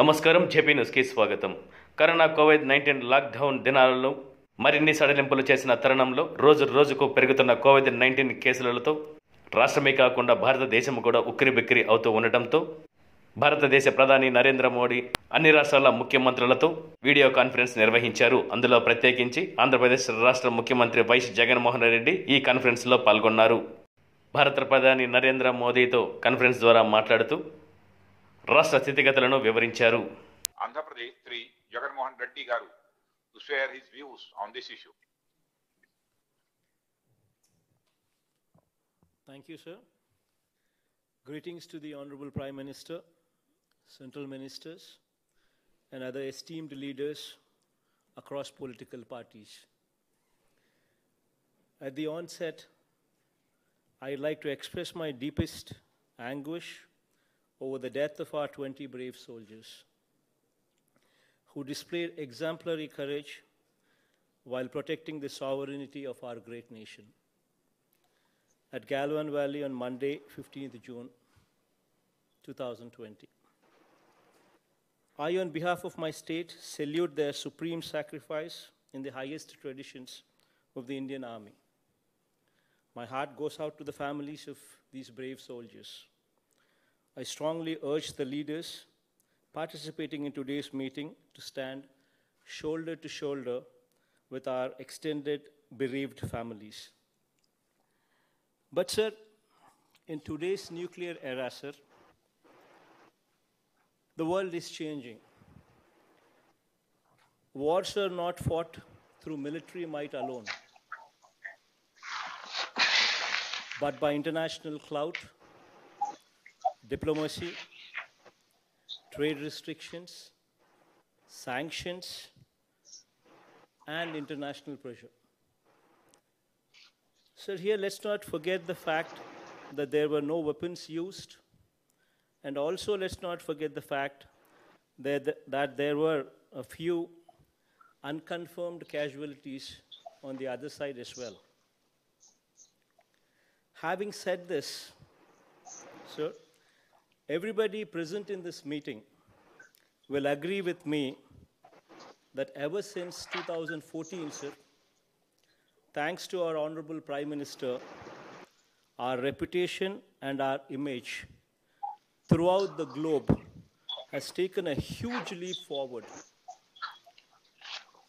నమస్కారం జేపీ న్యూస్కి స్వాగతం. కరోనా కోవిడ్ నైన్టీన్ లాక్డౌన్ దినాలలో మరిన్ని సడలింపులు చేసిన తరుణంలో రోజు రోజుకు పెరుగుతున్న కోవిడ్ నైన్టీన్ కేసులతో రాష్ట్రమే కాకుండా భారతదేశం కూడా ఉక్కిరి బిక్కిరి అవుతూ ఉండటంతో భారతదేశ ప్రధాని నరేంద్ర మోడీ అన్ని రాష్ట్రాల ముఖ్యమంత్రులతో వీడియో కాన్ఫరెన్స్ నిర్వహించారు. అందులో ప్రత్యేకించి ఆంధ్రప్రదేశ్ రాష్ట్ర ముఖ్యమంత్రి వైఎస్ జగన్మోహన్ రెడ్డి ఈ కాన్ఫరెన్స్లో పాల్గొన్నారు. భారత ప్రధాని నరేంద్ర మోదీతో కాన్ఫరెన్స్ ద్వారా మాట్లాడుతూ రాష్ట్ర స్థితిగతులను వివరించారు Andhra Pradesh 3, Jagannath Reddy Garu, to share his views on this issue. Thank you, sir. Greetings to the Honorable Prime Minister, Central Ministers, and other esteemed leaders across political parties. At the onset, I'd like to express my deepest anguish over the death of our 20 brave soldiers who displayed exemplary courage while protecting the sovereignty of our great nation at Galwan Valley on Monday, 15th June 2020. I, on behalf of my state, salute their supreme sacrifice in the highest traditions of the Indian Army. My heart goes out to the families of these brave soldiers. I strongly urge the leaders participating in today's meeting to stand shoulder to shoulder with our extended bereaved families. But, sir, in today's nuclear era, sir, the world is changing. Wars are not fought through military might alone, but by international clout, diplomacy, trade restrictions, sanctions, and international pressure. So here let's not forget the fact that there were no weapons used, and also let's not forget the fact that, that there were a few unconfirmed casualties on the other side as well. Having said this, sir, everybody present in this meeting will agree with me that ever since 2014, sir, thanks to our Honorable Prime Minister, our reputation and our image throughout the globe has taken a huge leap forward.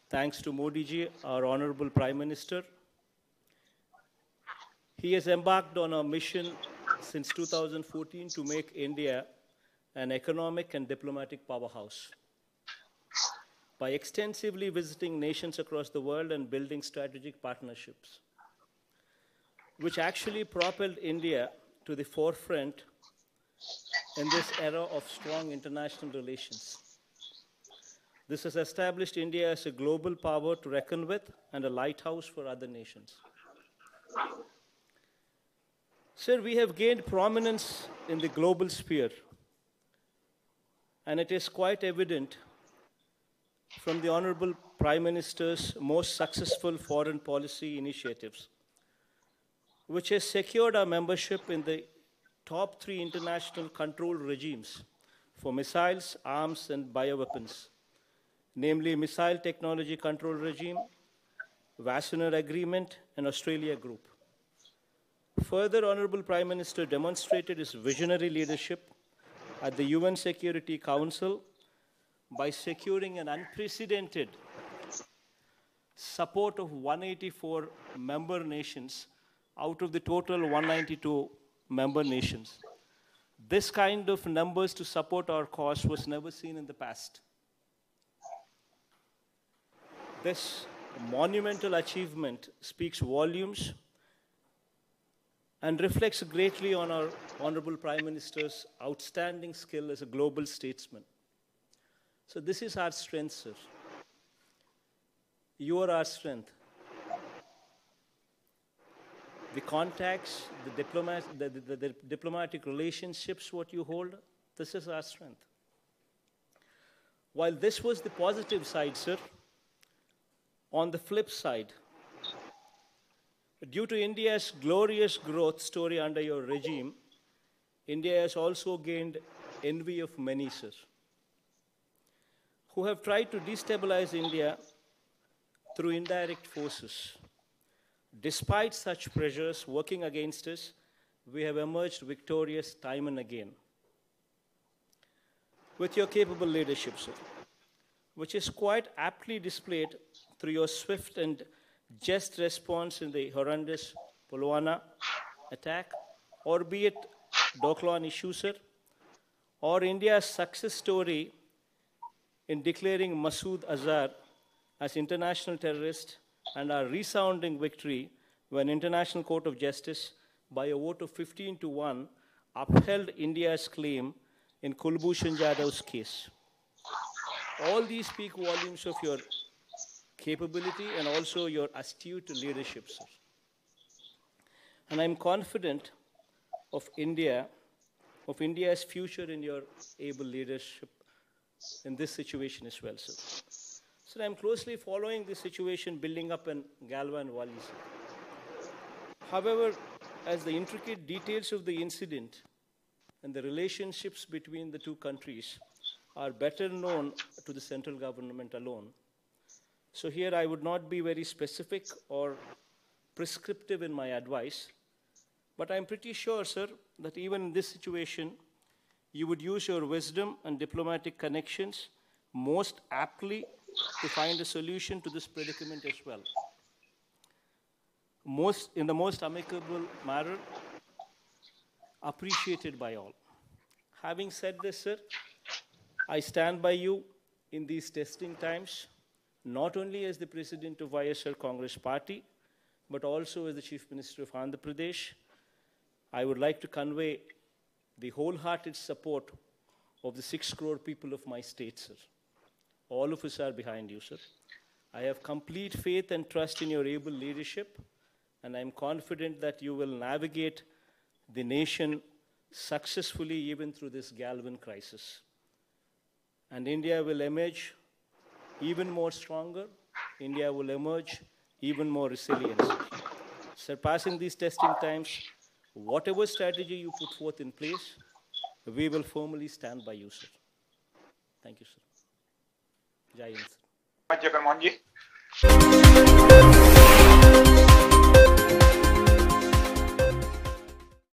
Thanks to Modi ji, our Honorable Prime Minister, he has embarked on a mission since 2014 to make India an economic and diplomatic powerhouse by extensively visiting nations across the world and building strategic partnerships, which actually propelled India to the forefront in this era of strong international relations. This has established India as a global power to reckon with and a lighthouse for other nations. Sir, we have gained prominence in the global sphere, and it is quite evident from the Honorable Prime Minister's most successful foreign policy initiatives, which has secured our membership in the top three international control regimes for missiles, arms, and bioweapons, namely Missile Technology Control Regime, Wassenaar Agreement, and Australia Group. Further, Honorable Prime Minister demonstrated his visionary leadership at the UN Security Council by securing an unprecedented support of 184 member nations out of the total 192 member nations. This kind of numbers to support our cause was never seen in the past. This monumental achievement speaks volumes and reflects greatly on our Honorable Prime Minister's outstanding skill as a global statesman. So, this is our strength, sir. You are our strength. The contacts, the, diplomat, the, the, the diplomatic relationships, what you hold, this is our strength. While this was the positive side, sir, on the flip side, due to India's glorious growth story under your regime, India has also gained envy of many, sir. who have tried to destabilize India through indirect forces. Despite such pressures working against us, we have emerged victorious time and again. With your capable leadership, sir, which is quite aptly displayed through your swift and just response in the horrendous Pulwama attack, or be it Doklam issue, sir, or India's success story in declaring Masood Azhar as international terrorist and our resounding victory when International Court of Justice, by a vote of 15 to 1, upheld India's claim in Kulbhushan Jadhav's case. All these speak volumes of your capability and also your astute leadership, sir. And I'm confident of India, of India's future in your able leadership in this situation as well, sir. Sir, I'm closely following the situation building up in Galwan Valley, sir. However, as the intricate details of the incident and the relationships between the two countries are better known to the central government alone, so here I would not be very specific or prescriptive in my advice, but I'm pretty sure, sir, that even in this situation, you would use your wisdom and diplomatic connections most aptly to find a solution to this predicament as well. Most, in the most amicable manner, appreciated by all. Having said this, sir, I stand by you in these testing times, not only as the president of YSR Congress Party, but also as the Chief Minister of Andhra Pradesh. I would like to convey the wholehearted support of the six crore people of my state, sir. All of us are behind you, sir. I have complete faith and trust in your able leadership, and I'm confident that you will navigate the nation successfully even through this Galwan crisis. And India will emerge even more stronger, India will emerge even more resilient. Surpassing these testing times, whatever strategy you put forth in place, we will firmly stand by you, sir. Thank you, sir. Jai Hind,